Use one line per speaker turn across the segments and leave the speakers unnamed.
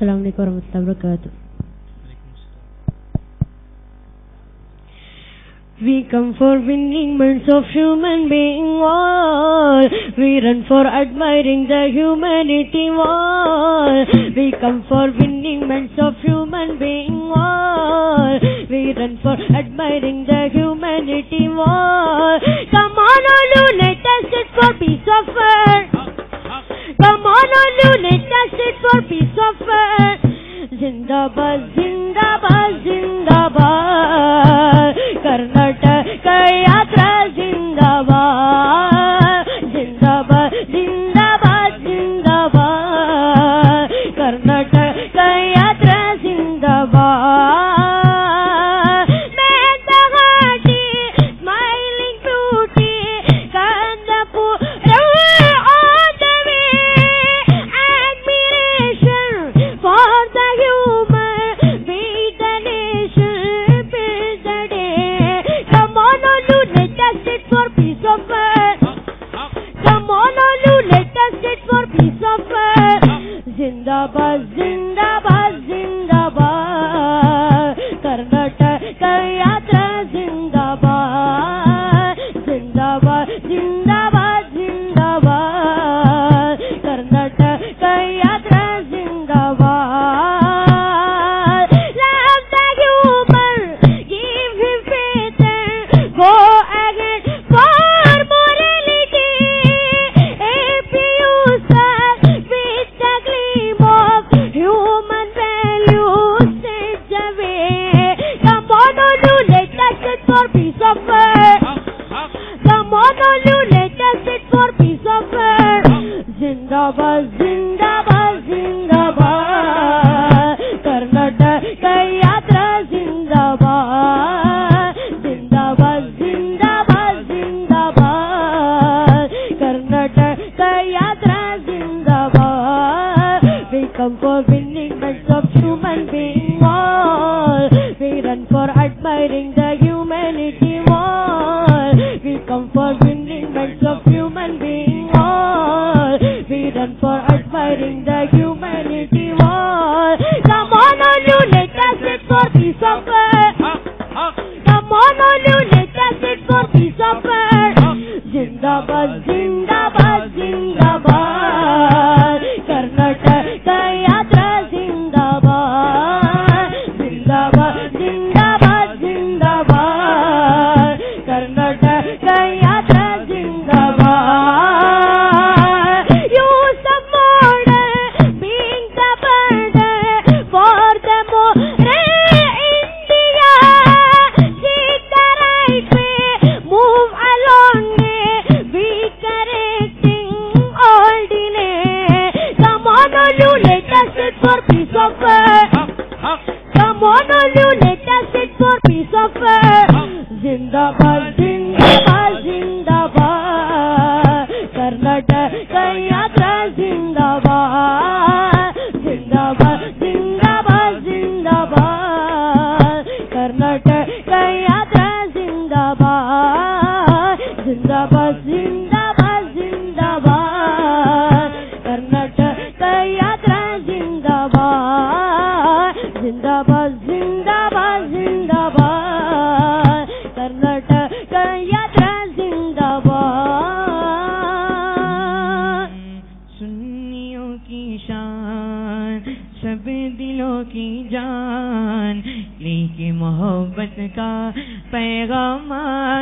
السلام عليكم ورحمة الله وبركاته We come for winning minds of human being all. We run for admiring the humanity all. We come for winning minds of human being all. We run for admiring the humanity all. Come on, all you let us sit for peace of earth. Come on, all you let your piece of fur. Zindabad, Zindabad, Zindabad, Karnataka.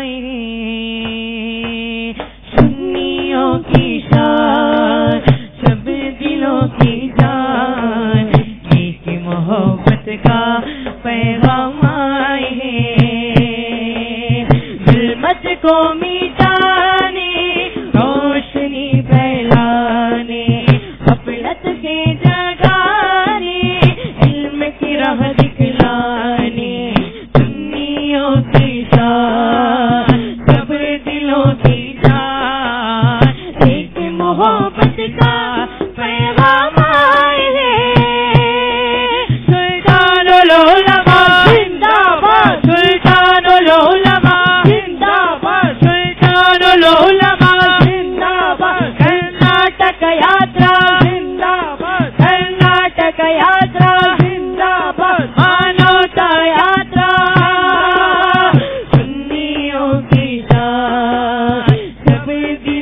الظالمين you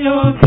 Lord.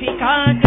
Africa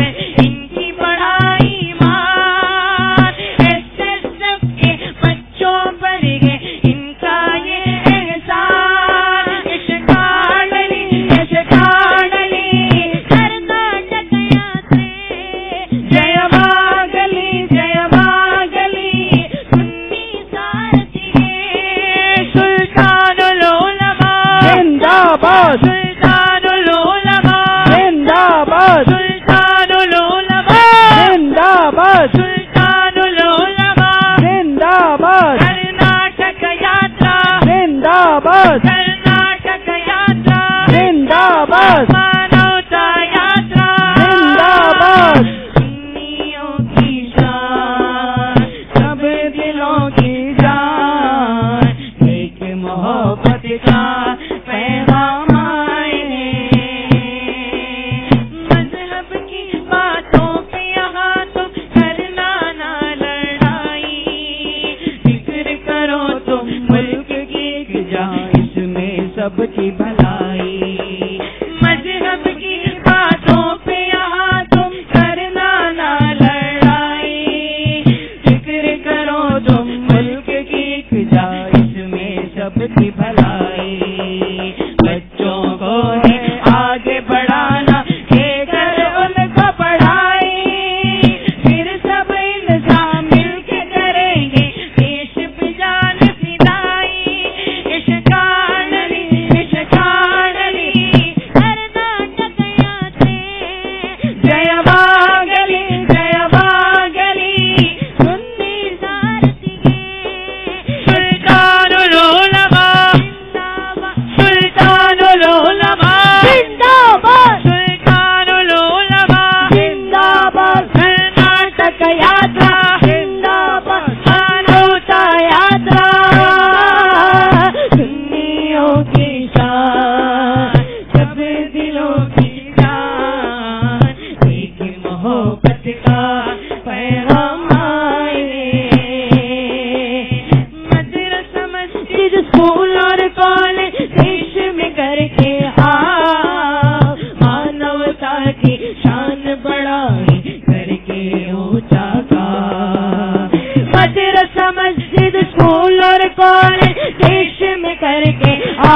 कौन देश
में करके आ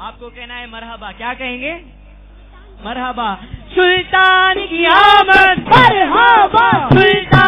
आपको कहना है मरहबा। क्या कहेंगे? मरहबा। सुल्तान की आमद।
मरहबा।
सुल्तान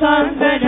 Sun, Sunday